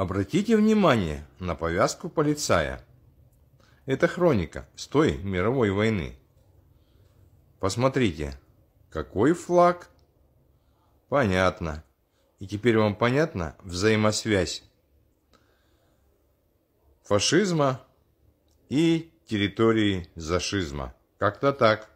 Обратите внимание на повязку полицая. Это хроника с той мировой войны. Посмотрите, какой флаг? Понятно. И теперь вам понятна взаимосвязь фашизма и территории зашизма. Как-то так.